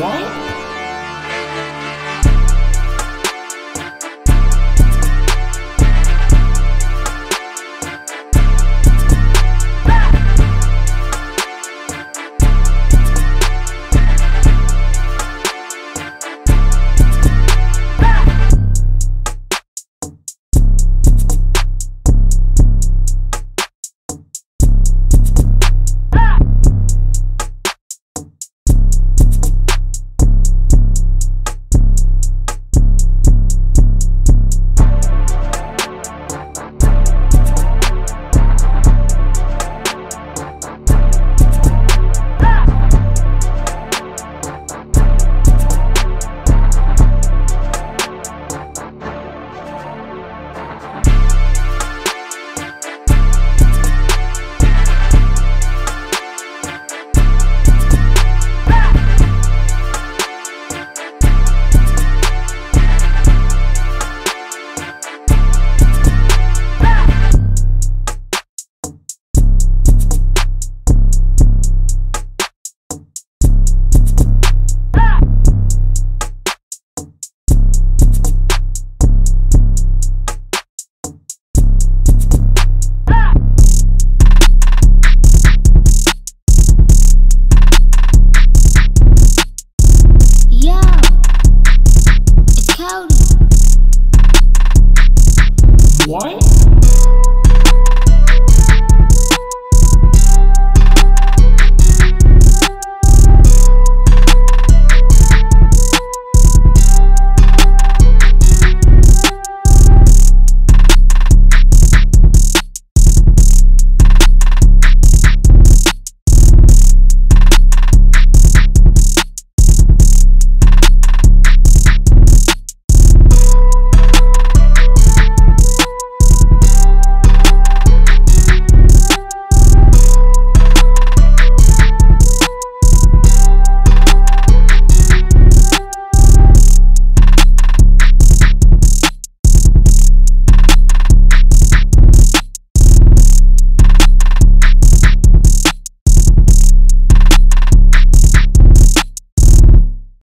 What?